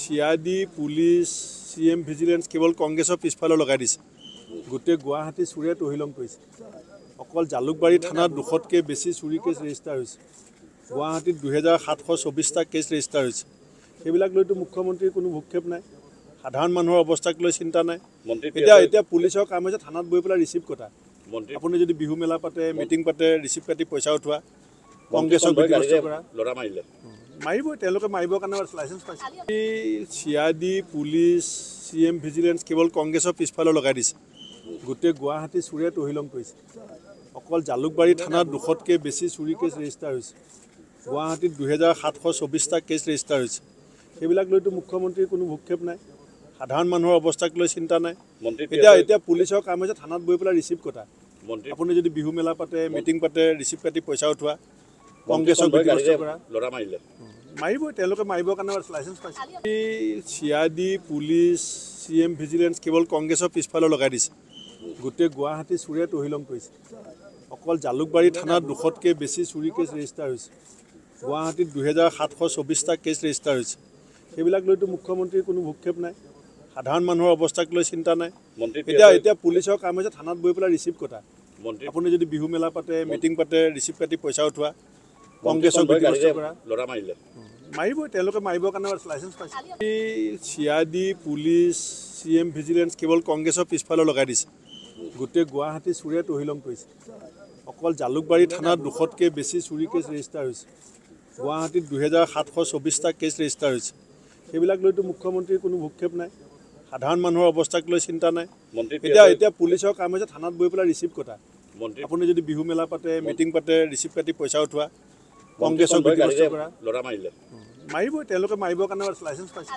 C I D police C M vigilance কেৱল কংগ্ৰেছৰ পিছফালে লগাই দিছে। গোটেই গুৱাহাটী চুৰে তহিলং কৰিছে। অকল জালুকবাৰী থানাত দুশতকৈ বেছি চুৰি কেছ ৰেজিষ্টাৰ হৈছে। গুৱাহাটীত দুহেজাৰ সাতশ চৌবিছটা কেছ ৰেজিষ্টাৰ হৈছে। সেইবিলাক লৈতো মুখ্যমন্ত্ৰীৰ কোনো ভূক্ষেপ নাই। সাধাৰণ মানুহৰ অৱস্থাক লৈ চিন্তা নাই। এতিয়া এতিয়া পুলিচৰ কাম হৈছে থানাত গৈ পেলাই ৰিচিভ কটা। আপুনি যদি বিহু মেলা পাতে মিটিং পাতে ৰিচিভ কাটি পইচা উঠোৱা। কংগ্ৰেছক কৰা। ল'ৰা মাৰিলে। মাৰিবই তেওঁলোকে মাৰিবৰ কাৰণে লাইচেঞ্চ পাইছে। C I D police C M vigilance কেৱল কংগ্ৰেছৰ পিছফালে লগাই দিছে। গোটেই গুৱাহাটী চুৰে তহিলং কৰিছে। অকল জালুকবাৰী থানাত দুশতকৈ বেছি চুৰি কেছ ৰেজিষ্টাৰ হৈছে। গুৱাহাটীত দুহেজাৰ সাতশ চৌবিছটা কেছ ৰেজিষ্টাৰ হৈছে। সেইবিলাক লৈতো মুখ্যমন্ত্ৰীৰ কোনো ভূক্ষেপ নাই। সাধাৰণ মানুহৰ অৱস্থাক লৈ চিন্তা নাই। এতিয়া এতিয়া পুলিচৰ কাম হৈছে থানাত গৈ পেলাই ৰিচিভ কটা। আপুনি যদি বিহু মেলা পাতে মিটিং পাতে ৰিচিভ কাটি পইচা উঠোৱা। কংগ্ৰেছক কৰা। ল'ৰা মাৰিলে। মাৰিবই তেওঁলোকে মাৰিবৰ কাৰণে লাইচেঞ্চ পাইছে। C I D police C M vigilance কেৱল কংগ্ৰেছৰ পিছফালে লগাই দিছে। গোটেই গুৱাহাটী চুৰে তহিলং কৰিছে। অকল জালুকবাৰী থানাত দুশতকৈ বেছি চুৰি কেছ ৰেজিষ্টাৰ হৈছে। গুৱাহাটীত দুহেজাৰ সাতশ চৌবিছটা কেছ ৰেজিষ্টাৰ হৈছে। সেইবিলাক লৈতো মুখ্যমন্ত্ৰীৰ কোনো ভূক্ষেপ নাই। সাধাৰণ মানুহৰ অৱস্থাক লৈ চিন্তা নাই। এতিয়া এতিয়া পুলিচৰ কাম হৈছে থানাত গৈ পেলাই ৰিচিভ কটা। আপুনি যদি বিহু মেলা পাতে মিটিং পাতে ৰিচিভ কাটি পইচা উঠোৱা। কংগ্ৰেছক কৰা। ল'ৰা মাৰিলে। মাৰিবই তেওঁলোকে মাৰিবৰ কাৰণে লাইচেঞ্চ পাইছে। C I D police C M vigilance কেৱল কংগ্ৰেছৰ পিছফালে লগাই দিছে। গোটেই গুৱাহাটী চুৰে তহিলং কৰিছে। অকল জালুকবাৰী থানাত দুশতকৈ বেছি চুৰি কেছ ৰেজিষ্টাৰ হৈছে। গুৱাহাটীত দুহেজাৰ সাতশ চৌবিছটা কেছ ৰেজিষ্টাৰ হৈছে। সেইবিলাক লৈতো মুখ্যমন্ত্ৰীৰ কোনো ভূক্ষেপ নাই। সাধাৰণ মানুহৰ অৱস্থাক লৈ চিন্তা নাই। এতিয়া এতিয়া পুলিচৰ কাম হৈছে থানাত গৈ পেলাই ৰিচিভ কটা। আপুনি যদি বিহু মেলা পাতে মিটিং পাতে ৰিচিভ কাটি পইচা উঠোৱা। কংগ্ৰেছক গাড়ীৰে কৰা। ল'ৰা মাৰিলে। মাৰিবই তেওঁলোকে মাৰিবৰ কাৰণে লাইচেঞ্চ পাইছে।